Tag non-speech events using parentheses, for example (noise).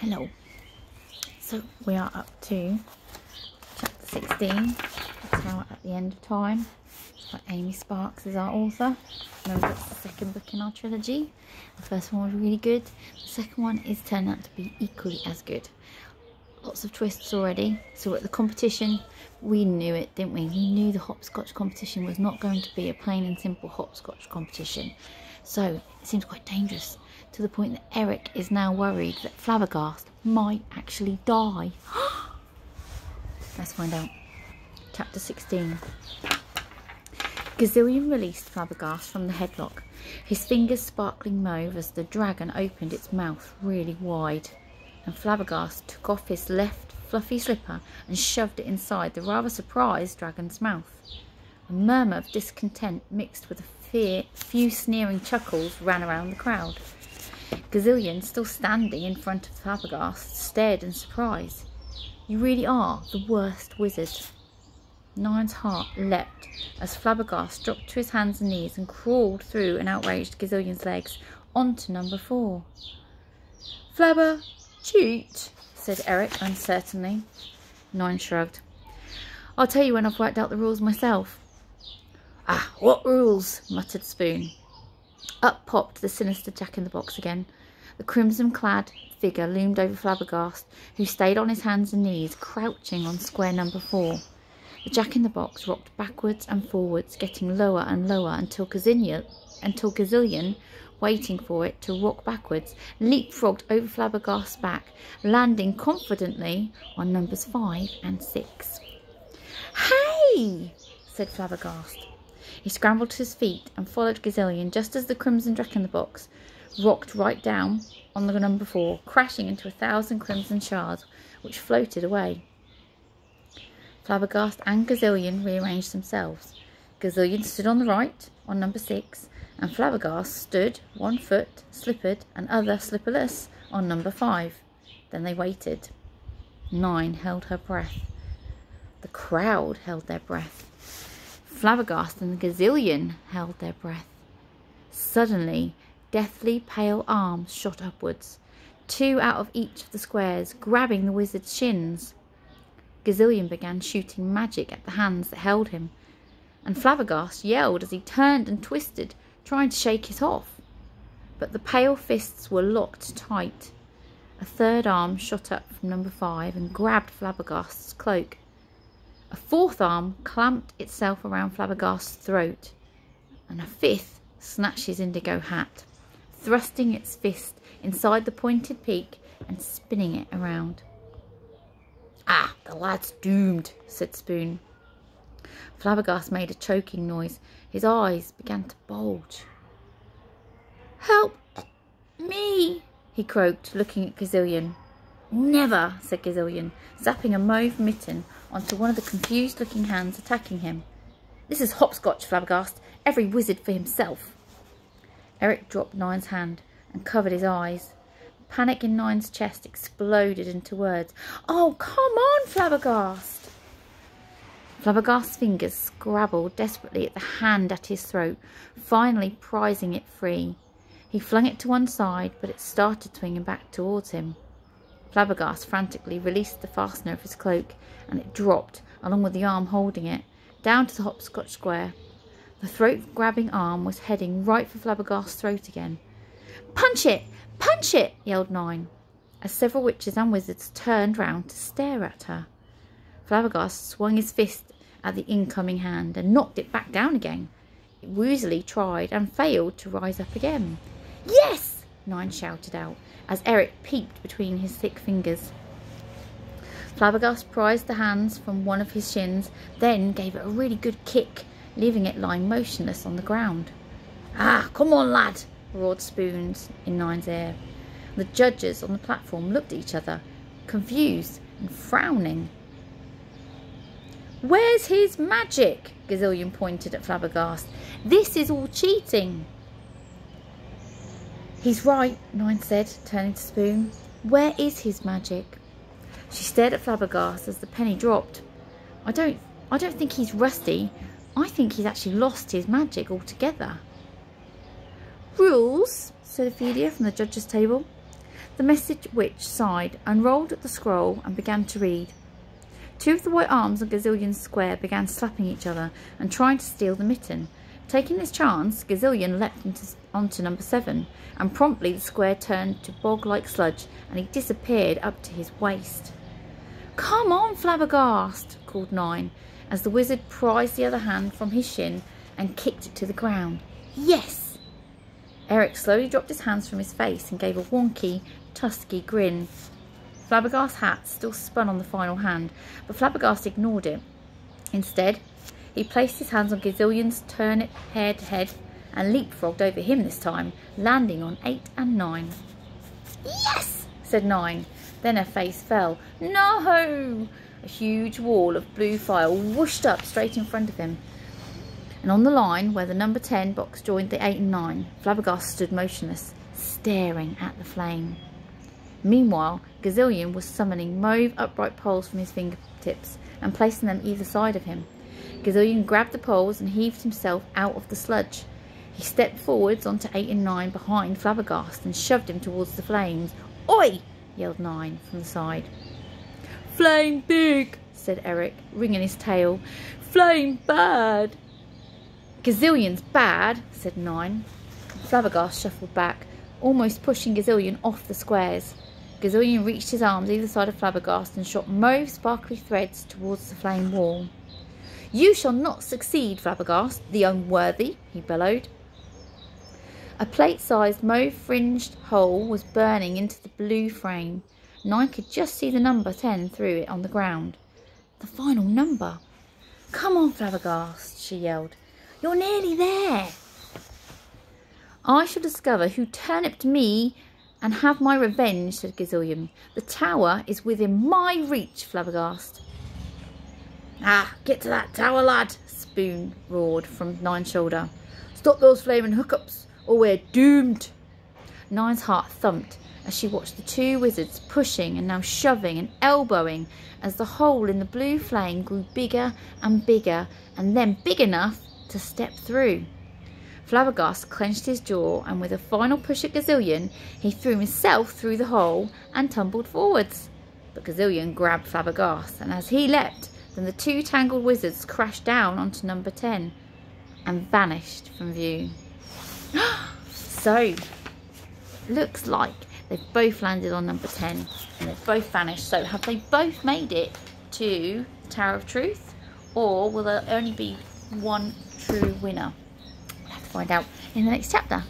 Hello. So we are up to chapter 16. It's now at the end of time. It's by Amy Sparkes is our author. Remember, it's the second book in our trilogy. The first one was really good. The second one is turned out to be equally as good. Lots of twists already. So at the competition, we knew it, didn't we? We knew the hopscotch competition was not going to be a plain and simple hopscotch competition. So it seems quite dangerous to the point that Eric is now worried that Flabbergast might actually die. (gasps) Let's find out. Chapter 16. Gazillion released Flabbergast from the headlock, his fingers sparkling mauve as the dragon opened its mouth really wide. And Flabbergast took off his left fluffy slipper and shoved it inside the rather surprised dragon's mouth. A murmur of discontent mixed with a fear, few sneering chuckles ran around the crowd. Gazillion, still standing in front of Flabbergast, stared in surprise. You really are the worst wizard. Nine's heart leapt as Flabbergast dropped to his hands and knees and crawled through an outraged Gazillion's legs onto number four. Flabber, cheat, said Eric uncertainly. Nine shrugged. I'll tell you when I've worked out the rules myself. Ah, what rules? muttered Spoon. Up popped the sinister Jack in the Box again. The crimson-clad figure loomed over Flabbergast, who stayed on his hands and knees, crouching on square number four. The Jack in the Box rocked backwards and forwards, getting lower and lower until Gazillion, until Gazillion, waiting for it to rock backwards, leapfrogged over Flabbergast's back, landing confidently on numbers five and six. Hey! said Flabbergast. He scrambled to his feet and followed Gazillion just as the crimson Jack in the Box rocked right down on the number four, crashing into a thousand crimson shards which floated away. Flabbergast and Gazillion rearranged themselves. Gazillion stood on the right, on number six, and Flabbergast stood, one foot slippered and other slipperless, on number five. Then they waited. Nine held her breath. The crowd held their breath. Flabbergast and the Gazillion held their breath. Suddenly, deathly pale arms shot upwards, two out of each of the squares, grabbing the wizard's shins. Gazillion began shooting magic at the hands that held him, and Flabbergast yelled as he turned and twisted, trying to shake it off. But the pale fists were locked tight. A third arm shot up from number five and grabbed Flabbergast's cloak. A fourth arm clamped itself around Flabbergast's throat, and a fifth snatched his indigo hat, thrusting its fist inside the pointed peak and spinning it around. Ah, the lad's doomed, said Spoon. Flabbergast made a choking noise. His eyes began to bulge. Help me, he croaked, looking at Gazillion. Never, said Gazillion, zapping a mauve mitten onto one of the confused-looking hands attacking him. This is hopscotch, Flabbergast. Every wizard for himself. Eric dropped Nine's hand and covered his eyes. Panic in Nine's chest exploded into words. Oh, come on, Flabbergast! Flabbergast's fingers scrabbled desperately at the hand at his throat, finally prizing it free. He flung it to one side, but it started swinging back towards him. Flabbergast frantically released the fastener of his cloak, and it dropped, along with the arm holding it, down to the hopscotch square. The throat-grabbing arm was heading right for Flabbergast's throat again. Punch it! Punch it! yelled Nine, as several witches and wizards turned round to stare at her. Flabbergast swung his fist at the incoming hand and knocked it back down again. It woozily tried and failed to rise up again. Yes! Nine shouted out, as Eric peeped between his thick fingers. Flabbergast prized the hands from one of his shins, then gave it a really good kick, leaving it lying motionless on the ground. Ah, come on, lad, roared Spoons in Nine's ear. The judges on the platform looked at each other, confused and frowning. Where's his magic? Gazillion pointed at Flabbergast. This is all cheating. He's right, Nine said, turning to Spoon. Where is his magic? She stared at Flabbergast as the penny dropped. I don't I don't think he's rusty. I think he's actually lost his magic altogether. Rules, said Ophelia from the judge's table. The message witch sighed, unrolled the scroll and began to read. Two of the white arms on Gazillion's square began slapping each other and trying to steal the mitten. Taking this chance, Gazillion leapt into, onto number seven, and promptly the square turned to bog-like sludge, and he disappeared up to his waist. Come on, Flabbergast, called Nine, as the wizard prized the other hand from his shin and kicked it to the ground. Yes! Eric slowly dropped his hands from his face and gave a wonky, tusky grin. Flabbergast's hat still spun on the final hand, but Flabbergast ignored it. Instead, he placed his hands on Gazillion's turnip-haired head and leapfrogged over him this time, landing on eight and nine. Yes, said nine. Then her face fell. No! A huge wall of blue fire whooshed up straight in front of him. And on the line, where the number 10 box joined the 8 and 9, Flabbergast stood motionless, staring at the flame. Meanwhile, Gazillion was summoning mauve upright poles from his fingertips and placing them either side of him. Gazillion grabbed the poles and heaved himself out of the sludge. He stepped forwards onto 8 and 9 behind Flabbergast and shoved him towards the flames. Oi! yelled 9 from the side. Flame big, said Eric, wringing his tail. Flame bad. Gazillion's bad, said 9. Flabbergast shuffled back, almost pushing Gazillion off the squares. Gazillion reached his arms either side of Flabbergast and shot mauve sparkly threads towards the flame wall. You shall not succeed, Flabbergast, the unworthy, he bellowed. A plate-sized mauve-fringed hole was burning into the blue frame. and I could just see the number 10 through it on the ground. The final number. Come on, Flabbergast, she yelled. You're nearly there. I shall discover who turniped me and have my revenge, said Gazillion. The tower is within my reach, Flabbergast. Ah, get to that tower, lad, Spoon roared from Nine's shoulder. Stop those flaming hookups, or we're doomed. Nine's heart thumped as she watched the two wizards pushing and now shoving and elbowing as the hole in the blue flame grew bigger and bigger and then big enough to step through. Flabbergast clenched his jaw and with a final push at Gazillion, he threw himself through the hole and tumbled forwards. But Gazillion grabbed Flabbergast and as he leapt, then the two tangled wizards crashed down onto number 10 and vanished from view. (gasps) so, looks like they've both landed on number 10 and they've both vanished. So have they both made it to the Tower of Truth or will there only be one true winner? We'll have to find out in the next chapter.